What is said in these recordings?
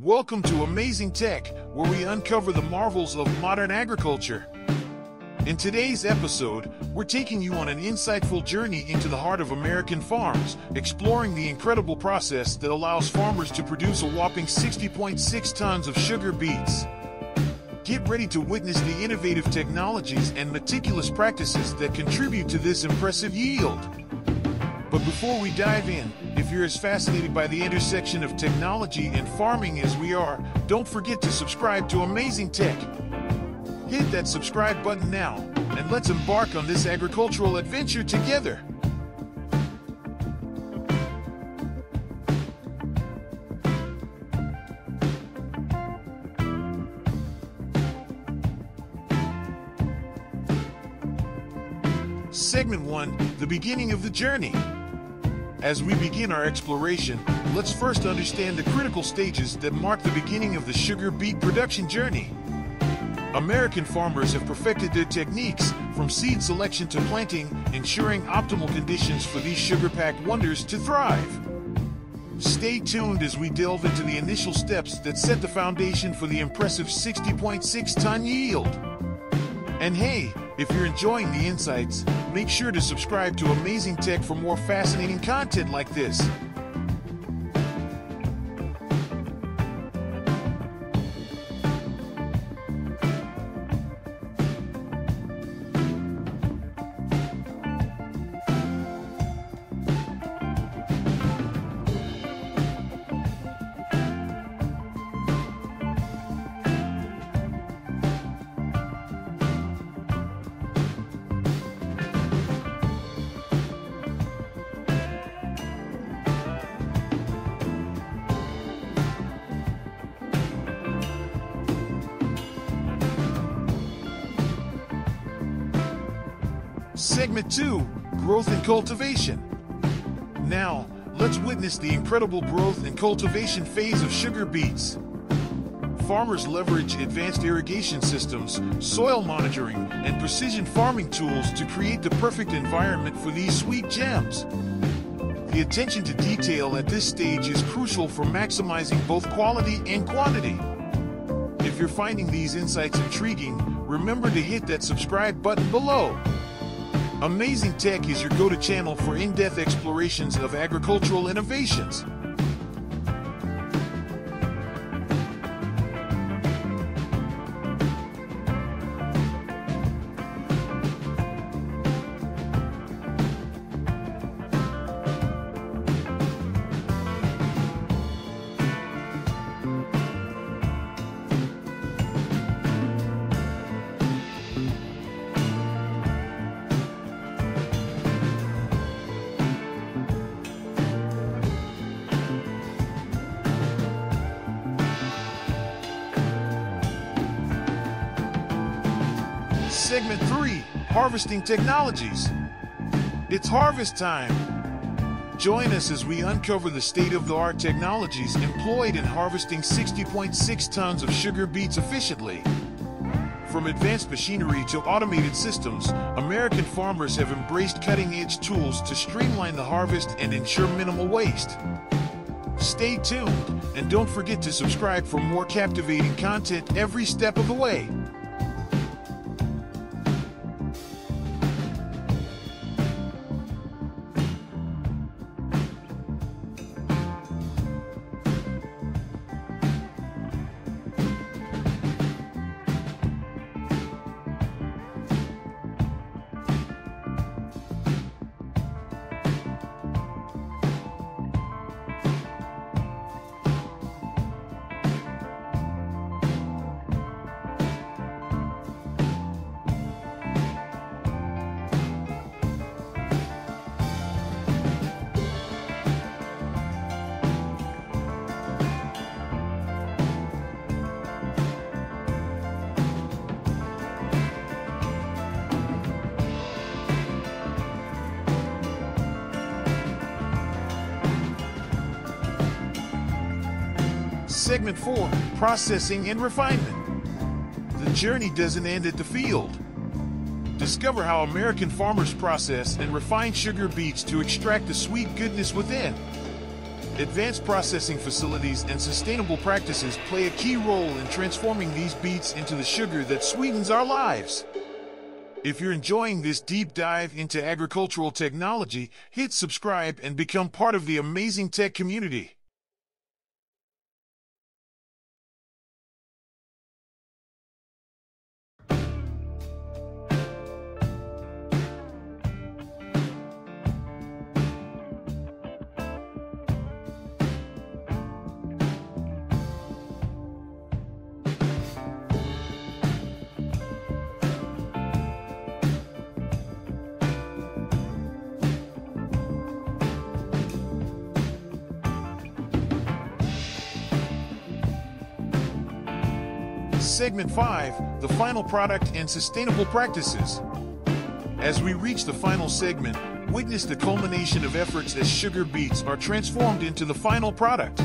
Welcome to Amazing Tech, where we uncover the marvels of modern agriculture. In today's episode, we're taking you on an insightful journey into the heart of American farms, exploring the incredible process that allows farmers to produce a whopping 60.6 tons of sugar beets. Get ready to witness the innovative technologies and meticulous practices that contribute to this impressive yield. But before we dive in, if you're as fascinated by the intersection of technology and farming as we are, don't forget to subscribe to Amazing Tech. Hit that subscribe button now, and let's embark on this agricultural adventure together. Segment 1 The Beginning of the Journey. As we begin our exploration, let's first understand the critical stages that mark the beginning of the sugar beet production journey. American farmers have perfected their techniques, from seed selection to planting, ensuring optimal conditions for these sugar-packed wonders to thrive. Stay tuned as we delve into the initial steps that set the foundation for the impressive 60.6 ton yield. And hey, if you're enjoying the insights, make sure to subscribe to Amazing Tech for more fascinating content like this. Segment 2 Growth and Cultivation. Now, let's witness the incredible growth and cultivation phase of sugar beets. Farmers leverage advanced irrigation systems, soil monitoring, and precision farming tools to create the perfect environment for these sweet gems. The attention to detail at this stage is crucial for maximizing both quality and quantity. If you're finding these insights intriguing, remember to hit that subscribe button below. Amazing Tech is your go-to channel for in-depth explorations of agricultural innovations. Segment 3 Harvesting Technologies. It's harvest time. Join us as we uncover the state of the art technologies employed in harvesting 60.6 tons of sugar beets efficiently. From advanced machinery to automated systems, American farmers have embraced cutting edge tools to streamline the harvest and ensure minimal waste. Stay tuned and don't forget to subscribe for more captivating content every step of the way. Segment 4 Processing and Refinement. The journey doesn't end at the field. Discover how American farmers process and refine sugar beets to extract the sweet goodness within. Advanced processing facilities and sustainable practices play a key role in transforming these beets into the sugar that sweetens our lives. If you're enjoying this deep dive into agricultural technology, hit subscribe and become part of the amazing tech community. Segment 5 The Final Product and Sustainable Practices. As we reach the final segment, witness the culmination of efforts as sugar beets are transformed into the final product.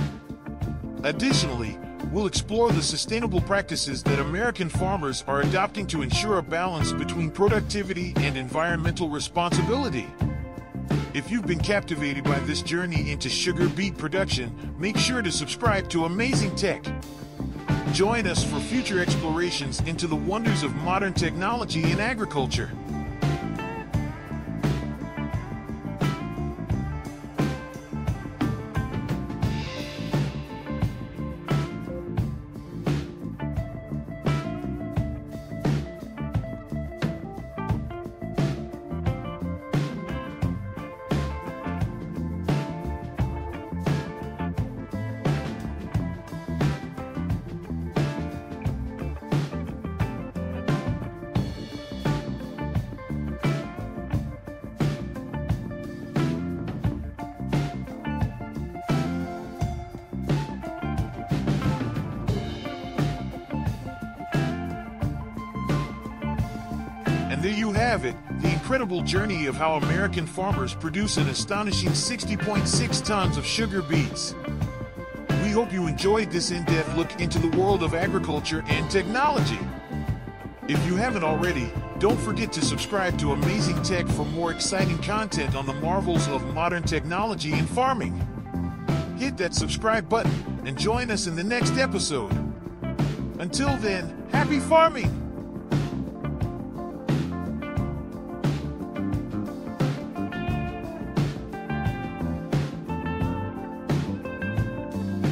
Additionally, we'll explore the sustainable practices that American farmers are adopting to ensure a balance between productivity and environmental responsibility. If you've been captivated by this journey into sugar beet production, make sure to subscribe to Amazing Tech. Join us for future explorations into the wonders of modern technology in agriculture. There you have it, the incredible journey of how American farmers produce an astonishing 60.6 tons of sugar beets. We hope you enjoyed this in-depth look into the world of agriculture and technology. If you haven't already, don't forget to subscribe to Amazing Tech for more exciting content on the marvels of modern technology in farming. Hit that subscribe button and join us in the next episode. Until then, happy farming!